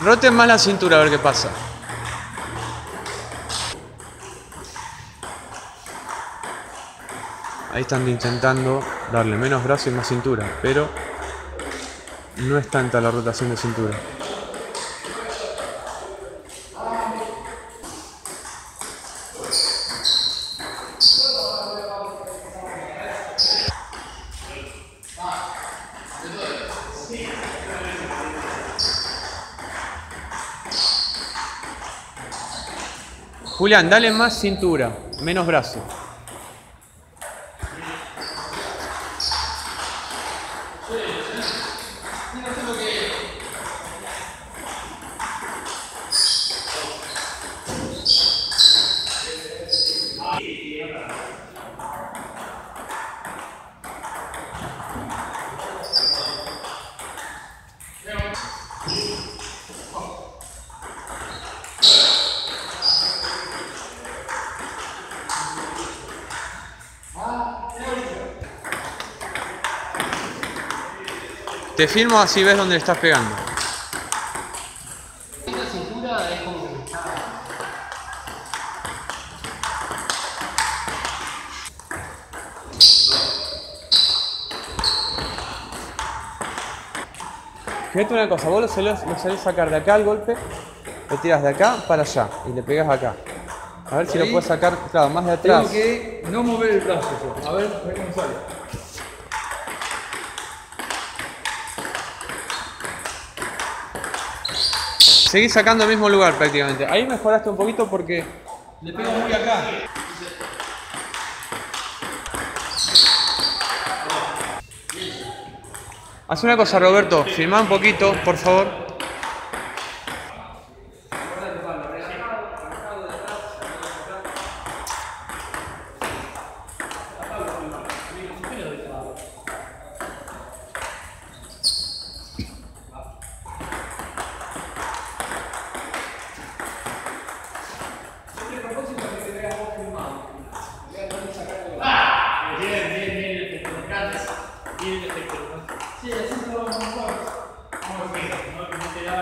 Roten más la cintura a ver qué pasa. Ahí están intentando darle menos brazo y más cintura, pero no es tanta la rotación de cintura. Julián, dale más cintura, menos brazo. Te filmo así ves dónde le estás pegando. Esta cintura es como Fíjate una cosa, vos lo salés sacar de acá el golpe, lo tiras de acá para allá y le pegas acá. A ver si lo puedes sacar, claro, más de atrás. Tengo que no mover el brazo. A ver, a ver cómo sale. Seguís sacando el mismo lugar prácticamente. Ahí mejoraste un poquito porque Le pego muy acá. Haz una cosa, Roberto, filmá un poquito, por favor. Bien, bien, bien, el efecto. Me encanta. Bien el efecto. ¿no? Sí, así se lo vamos a hacer. Vamos a ver, ¿no?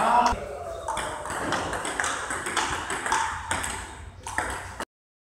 Wow.